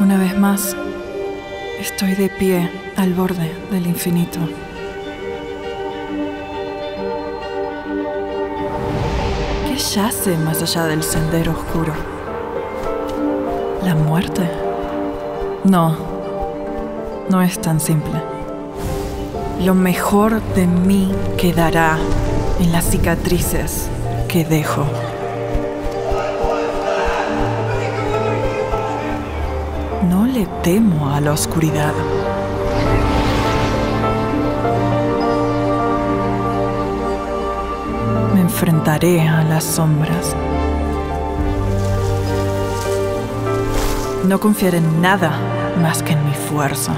Una vez más, estoy de pie al borde del infinito. ¿Qué yace más allá del sendero oscuro? ¿La muerte? No, no es tan simple. Lo mejor de mí quedará en las cicatrices que dejo. Le temo a la oscuridad. Me enfrentaré a las sombras. No confiaré en nada más que en mi fuerza.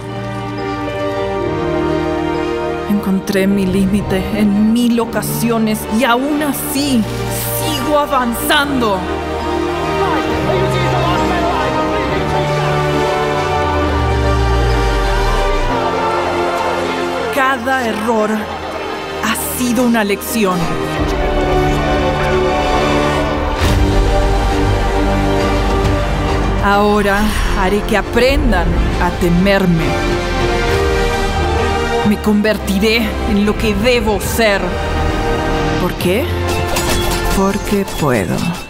Encontré mi límite en mil ocasiones y aún así sigo avanzando. Cada error ha sido una lección. Ahora haré que aprendan a temerme. Me convertiré en lo que debo ser. ¿Por qué? Porque puedo.